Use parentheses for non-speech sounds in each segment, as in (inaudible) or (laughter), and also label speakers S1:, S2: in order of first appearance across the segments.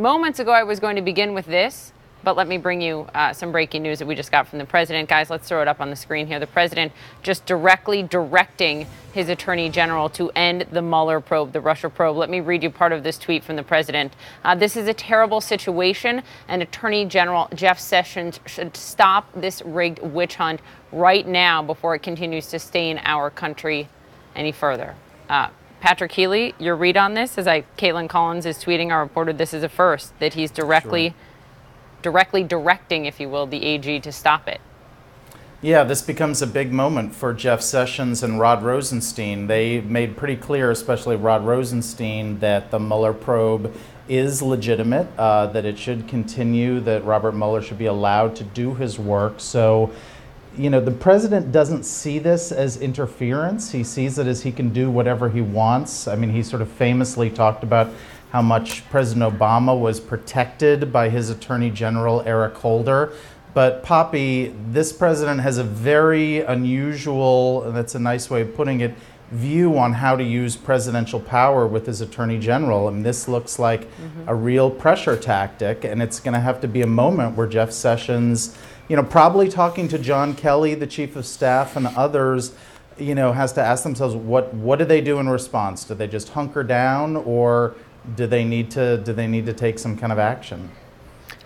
S1: moments ago, I was going to begin with this. But let me bring you uh, some breaking news that we just got from the president. Guys, let's throw it up on the screen here. The president just directly directing his attorney general to end the Mueller probe, the Russia probe. Let me read you part of this tweet from the president. Uh, this is a terrible situation, and Attorney General Jeff Sessions should stop this rigged witch hunt right now before it continues to stain our country any further. Uh, Patrick Healy, your read on this, as I Kaitlan Collins is tweeting, our reporter, this is a first that he's directly. Sure directly directing, if you will, the AG to stop it.
S2: Yeah, this becomes a big moment for Jeff Sessions and Rod Rosenstein. They made pretty clear, especially Rod Rosenstein, that the Mueller probe is legitimate, uh, that it should continue, that Robert Mueller should be allowed to do his work. So, you know, the president doesn't see this as interference. He sees it as he can do whatever he wants. I mean, he sort of famously talked about how much President Obama was protected by his Attorney General Eric Holder. But Poppy, this president has a very unusual, and that's a nice way of putting it, view on how to use presidential power with his attorney general. And this looks like mm-hmm. a real pressure tactic. And it's going to have to be a moment where Jeff Sessions, you know, probably talking to John Kelly, the chief of staff, and others, you know, has to ask themselves what, what do they do in response? Do they just hunker down or do they need to do they need to take some kind of action?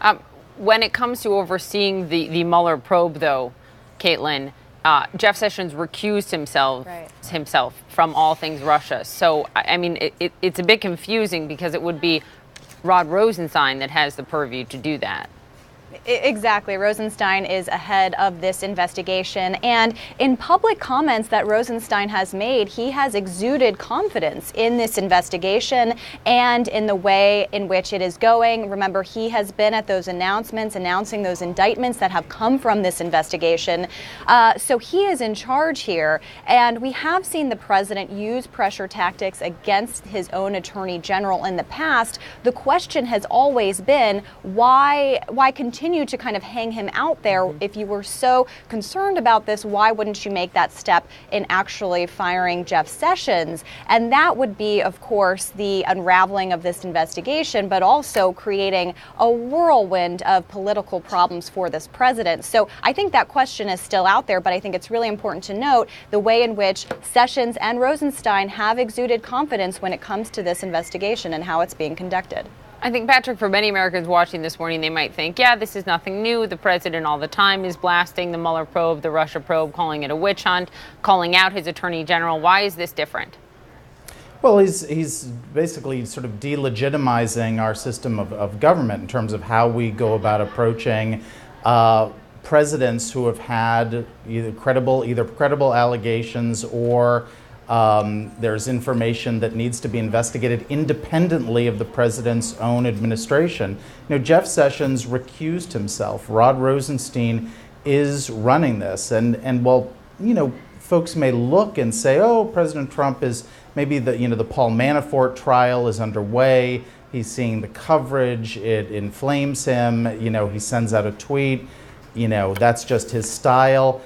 S1: Um, when it comes to overseeing the the Mueller probe, though, Caitlin. uh, Jeff Sessions recused himself right. himself from all things Russia. So I mean, it, it, it's a bit confusing because it would be Rod Rosenstein that has the purview to do that.
S3: Exactly. Rosenstein is ahead of this investigation. And in public comments that Rosenstein has made, he has exuded confidence in this investigation and in the way in which it is going. Remember, he has been at those announcements, announcing those indictments that have come from this investigation. Uh, so he is in charge here. And we have seen the president use pressure tactics against his own attorney general in the past. The question has always been why, why continue? Continue to kind of hang him out there. Mm-hmm. If you were so concerned about this, why wouldn't you make that step in actually firing Jeff Sessions? And that would be, of course, the unraveling of this investigation, but also creating a whirlwind of political problems for this president. So I think that question is still out there, but I think it's really important to note the way in which Sessions and Rosenstein have exuded confidence when it comes to this investigation and how it's being conducted.
S1: I think, Patrick, for many Americans watching this morning, they might think, yeah, this is nothing new. The president all the time is blasting the Mueller probe, the Russia probe, calling it a witch hunt, calling out his attorney general. Why is this different?
S2: Well, he's, he's basically sort of delegitimizing our system of, of government in terms of how we go about approaching uh, presidents who have had either credible, either credible allegations or um, there's information that needs to be investigated independently of the president's own administration. You know, Jeff Sessions recused himself. Rod Rosenstein is running this, and and while you know, folks may look and say, "Oh, President Trump is maybe the you know the Paul Manafort trial is underway. He's seeing the coverage. It inflames him. You know, he sends out a tweet. You know, that's just his style."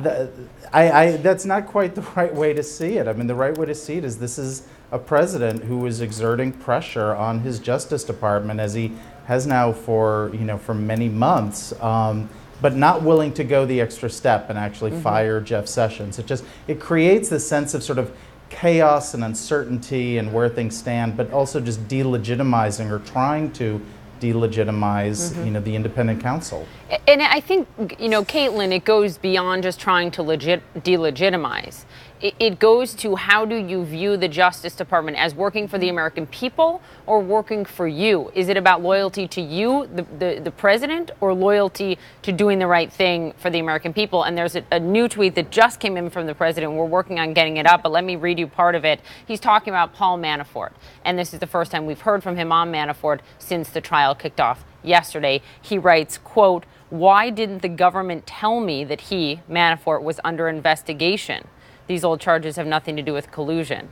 S2: The, I, I, that's not quite the (laughs) right way to see it. I mean, the right way to see it is this is a president who is exerting pressure on his Justice Department as he has now for you know for many months, um, but not willing to go the extra step and actually mm-hmm. fire Jeff Sessions. It just it creates this sense of sort of chaos and uncertainty and where things stand, but also just delegitimizing or trying to delegitimize, mm-hmm. you know, the independent counsel.
S1: And I think, you know, Caitlin, it goes beyond just trying to legit delegitimize it goes to how do you view the Justice Department as working for the American people or working for you? Is it about loyalty to you, the, the, the president, or loyalty to doing the right thing for the American people? And there's a, a, new tweet that just came in from the president. We're working on getting it up, but let me read you part of it. He's talking about Paul Manafort. And this is the first time we've heard from him on Manafort since the trial kicked off yesterday. He writes, quote, why didn't the government tell me that he, Manafort, was under investigation? These old charges have nothing to do with collusion.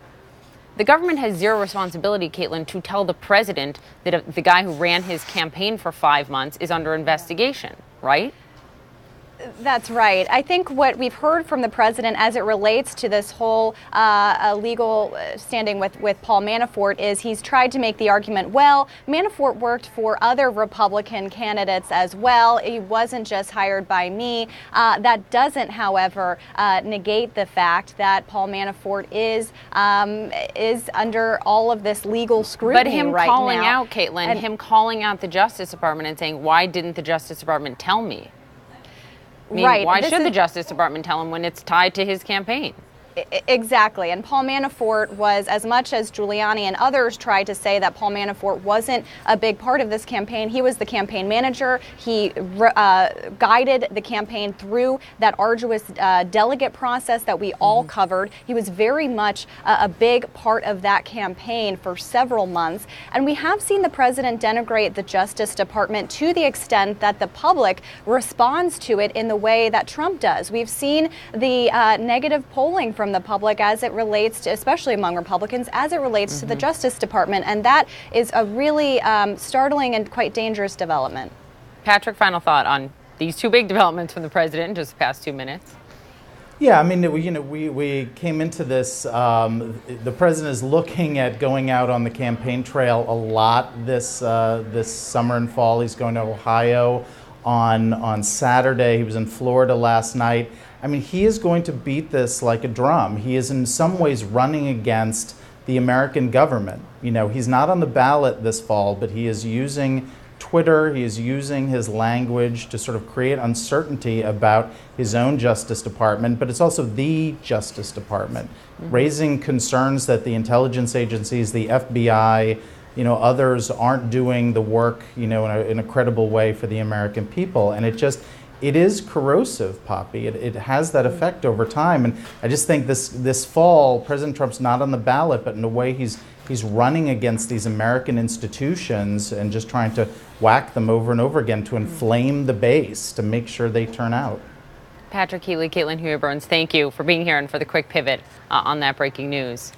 S1: The government has zero responsibility, Caitlin, to tell the president that the guy who ran his campaign for five months is under investigation, right?
S3: That's right. I think what we've heard from the president as it relates to this whole uh, legal uh, standing with, with Paul Manafort is he's tried to make the argument well, Manafort worked for other Republican candidates as well. He wasn't just hired by me. Uh, that doesn't, however, uh, negate the fact that Paul Manafort is um, is under all of this legal scrutiny.
S1: But him
S3: right
S1: calling
S3: now.
S1: out, Caitlin, and him calling out the Justice Department and saying, why didn't the Justice Department tell me? Mean,
S3: right.
S1: why
S3: This
S1: should
S3: is-
S1: the Justice Department tell him when it's tied to his campaign?
S3: Exactly. And Paul Manafort was, as much as Giuliani and others tried to say that Paul Manafort wasn't a big part of this campaign, he was the campaign manager. He uh, guided the campaign through that arduous uh, delegate process that we all covered. He was very much a, a big part of that campaign for several months. And we have seen the president denigrate the Justice Department to the extent that the public responds to it in the way that Trump does. We've seen the uh, negative polling from the public as it relates to, especially among Republicans, as it relates to the Justice Department. And that is a really um, startling and quite dangerous development.
S1: Patrick, final thought on these two big (laughs) developments from the president in just the past two minutes.
S2: Yeah, I mean, we- you know, we, we came into this. Um, the president is looking at going out on the campaign trail a lot this uh, this summer and fall. He's going to Ohio on on Saturday. He was in Florida last night. I mean, he is going to beat this like a drum. He is in some ways running against the American government. You know, he's not on the ballot this fall, but he is using Twitter, he is using his language to sort of create uncertainty about his own Justice Department, but it's also the Justice Department, mm-hmm. raising concerns that the intelligence agencies, the FBI, you know, others aren't doing the work, you know, in a, in a credible way for the American people. And it just, it is corrosive, Poppy. It, it has that effect over time. And I just think this, this fall, President Trump's not on the ballot, but in a way he's, he's running against these American institutions and just trying to whack them over and over again to inflame the base to make sure they turn out.
S1: Patrick Healy, Caitlin Huey Burns, thank you for being here and for the quick pivot uh, on that breaking news.